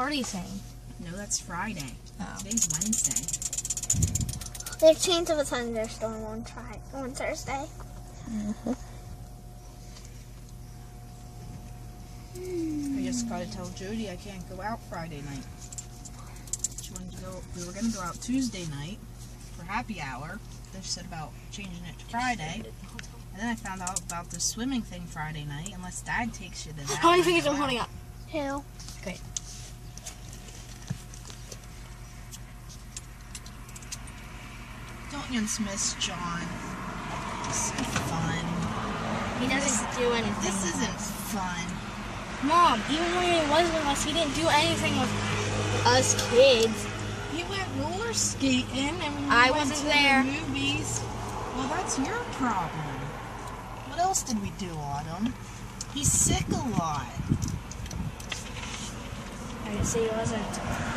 already thing. No, that's Friday. Oh. Today's Wednesday. There's chance of a thunderstorm on Friday, on Thursday. Mm-hmm. I just gotta tell Jody I can't go out Friday night. She wanted to go. We were gonna go out Tuesday night for happy hour. They said about changing it to Friday. And then I found out about the swimming thing Friday night. Unless Dad takes you to that. How many we'll fingers go I'm holding out. up? Two. Don't you miss John? This isn't fun. He doesn't do anything. This isn't fun. Mom, even when he was with us, he didn't do anything with us kids. He went roller skating and we I went wasn't to there. the movies. Well, that's your problem. What else did we do, Autumn? He's sick a lot. I didn't say he wasn't.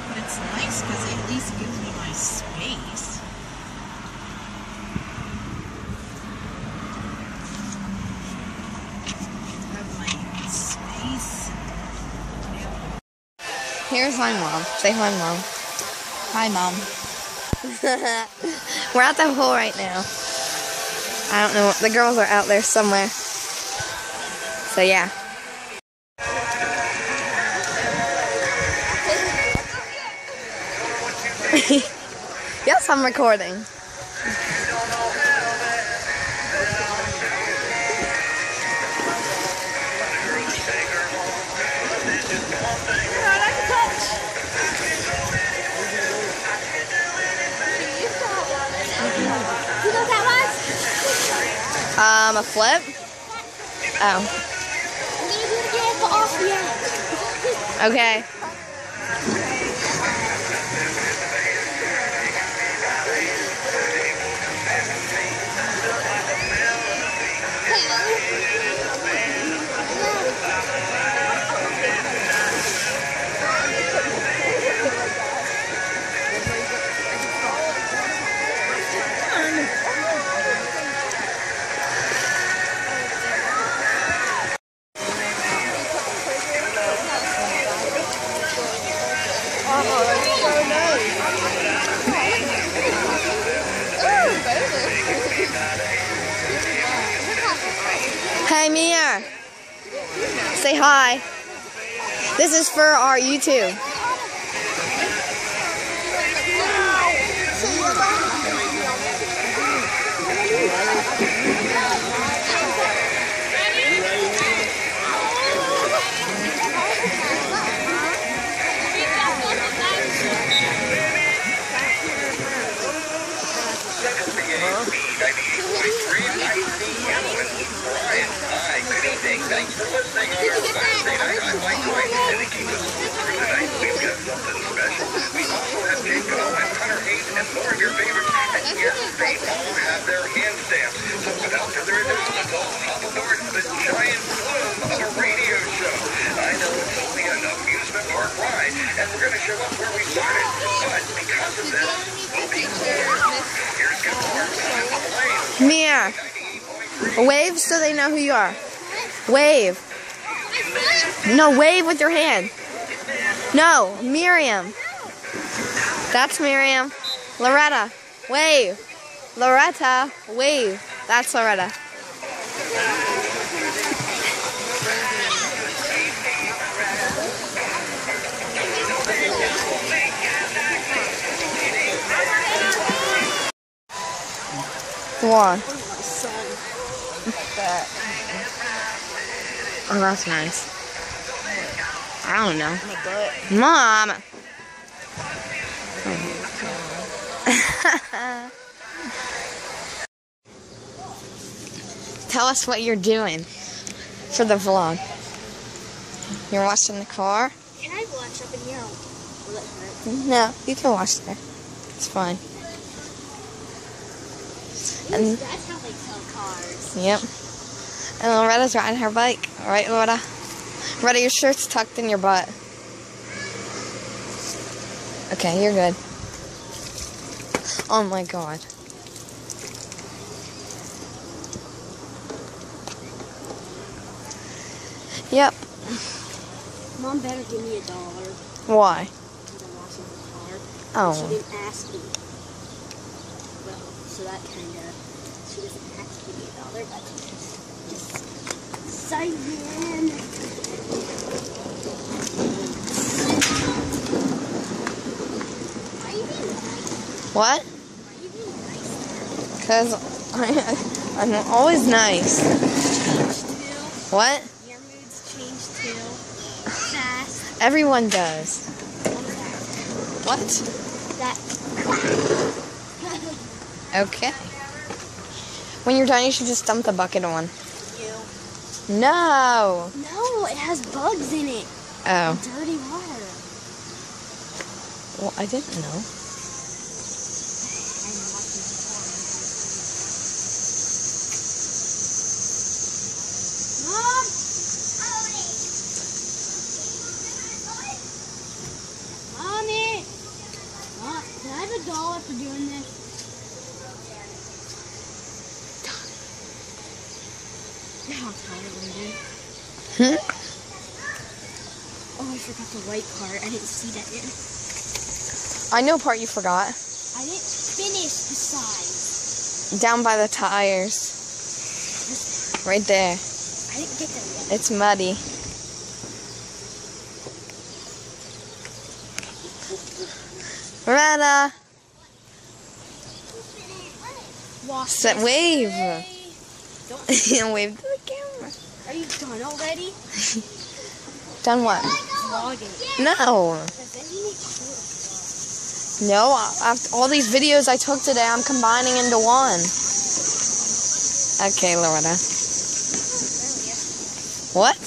But it's nice because it at least gives me my space. Have my space. Here's my mom. Say hi, mom. Hi, Mom. We're at the pool right now. I don't know. The girls are out there somewhere. So yeah. yes, I'm recording. Um, a flip. Oh, I'm for our YouTube. Mia. Wave so they know who you are. Wave. No, wave with your hand. No, Miriam. That's Miriam. Loretta, wave. Loretta, wave. That's Loretta. Come on. Oh, that's nice. I don't know. Mom. Tell us what you're doing for the vlog. You're washing the car? Can I watch up in here? Will it hurt? No, you can wash there. It's fine. And That's how they sell cars. yep. And Loretta's riding her bike. All right, Loretta. Loretta, your shirt's tucked in your butt. Okay, you're good. Oh my god. Yep. Mom better give me a dollar. Why? because I'm washing the car. She Oh. didn't ask me. Well, so that kind of, she doesn't have to give me a dollar, but just Simon. Why are you being nice? What? Why are you? Because I'm always nice. What? Your moods change too. Fast. Everyone does. What? That. Okay. When you're done, you should just dump the bucket on. No. No, it has bugs in it. Oh. Dirty water. Well, I didn't know. Mom! Mommy! Mom, can I have a dollar for doing this? How tired I'm doing. Hmm? Oh, I forgot the white part. I didn't see that yet. I know part you forgot. I didn't finish the sides. Down by the tires. Right there. I didn't get there yet. It's muddy. Retta. Wash Set wave. Don't, Wave to the camera. are you done already? Done what? Vlogging. No. Because then you make shorts. No, after all these videos I took today, I'm combining into one. Okay, Loretta. What?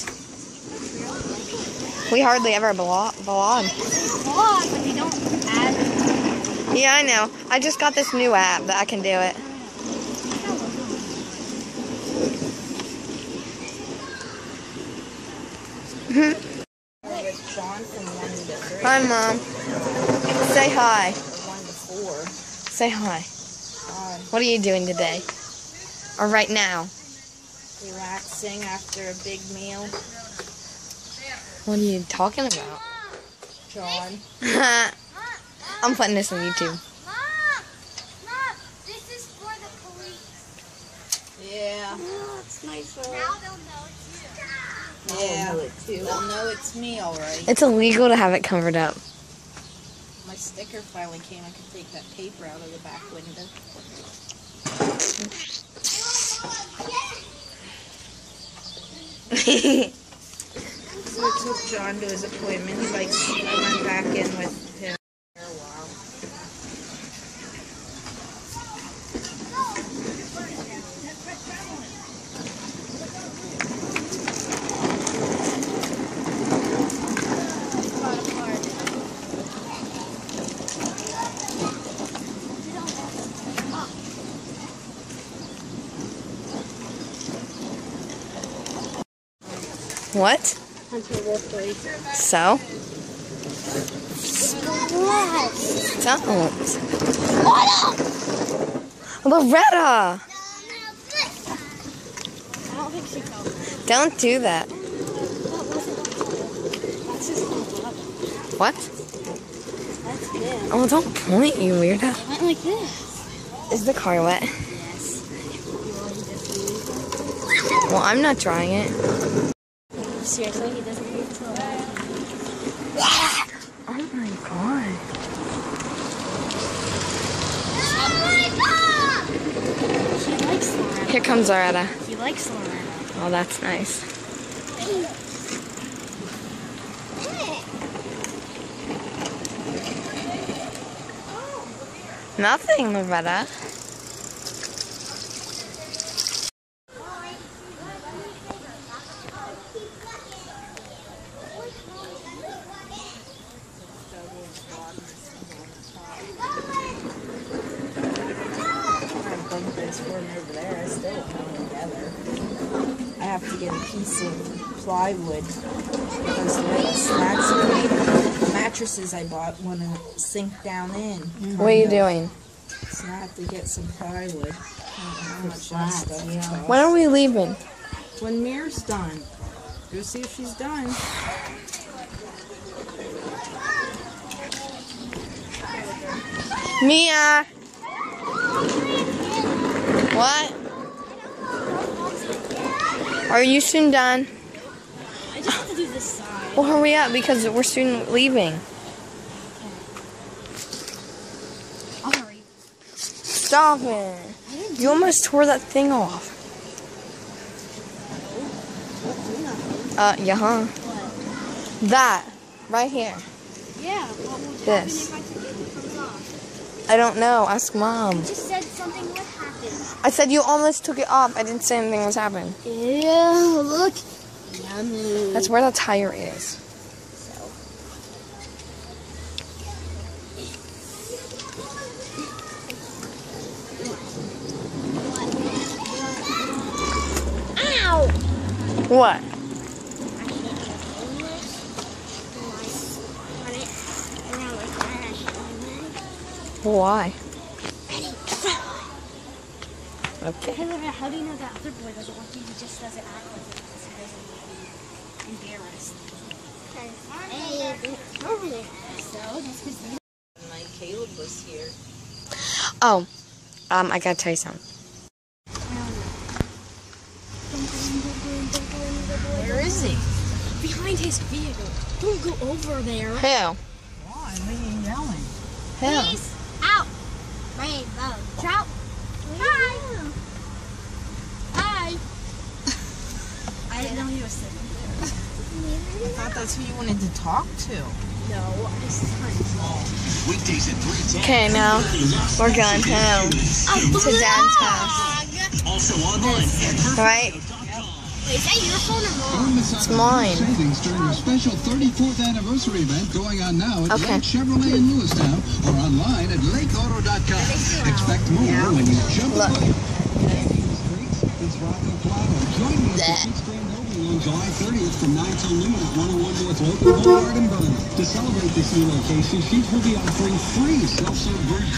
We hardly ever vlog. vlog. Vlog, but they don't add. Yeah, I know. I just got this new app that I can do it. Sean from one to three. Hi, Mom. Say hi. One to four. Say hi. What are you doing today? Or right now? relaxing after a big meal. What are you talking about? John. I'm putting this on YouTube. Mom! Mom! This is for the police. Yeah. Oh, it's nice. Now they'll know too. Oh, yeah. Know it too. They'll know it's me, all right. It's illegal to have it covered up. My sticker finally came. I could take that paper out of the back window. So I took John to his appointment. He likes. I went back in with him for a while. What? So? Don't. Loretta! Don't Don't that. What? Oh, don't point, you weirdo. I went like this. Is the car wet? Yes. Well, I'm not trying it. Seriously, he doesn't need to. Oh my god. He likes Loretta. Here comes Loretta. He likes Loretta. Oh, that's nice. Nothing, Loretta. there's over there. I still don't have together. I have to get a piece of plywood because the snacks the mattresses I bought want to sink down in. Mm-hmm. What are you doing? So I have to get some plywood. Oh, yeah. When are we leaving? When Mir's done. Go see if she's done. Mia! What? Are you soon done? I just have to do this side. Well, hurry up because we're soon leaving. I'll hurry. Stop it. You almost tore that thing off. Uh, yeah, huh? What? That. Right here. Yeah, what would This. I took it and it comes off? I don't know. Ask mom. You just said something happen. I said you almost took it off. I didn't say anything was happening. Yeah, look. Yummy. That's where the tire is. What? Why? Okay. How do you know that other boy doesn't want you? He just doesn't act like it because he doesn't want to be embarrassed. Hey, over there. So, that's because Like Caleb was here. Oh, um, I gotta tell you something. Where is he? Behind his vehicle. Don't go over there. Who? Why? What are you yelling? Who? Please. Out. Rainbow trout. Hi. Hi. I didn't know he was sitting there. I thought that's who you wanted to talk to. No, I saw Weekdays at 310. Okay, now we're going home to Dad's house. Also online at Right? Wait, is that your phone or mine? It's mine. Savings during the special 34th anniversary event going on now at Okay. Lake Chevrolet in Lewistown or online at lakeauto.com. Expect more when you jump Look. aboard. It's Rocco Flavo. Join me on July 30th from 9 till noon at 101 North Local Boulevard in Vernon. To celebrate this new location, Sheets will be offering free self-serve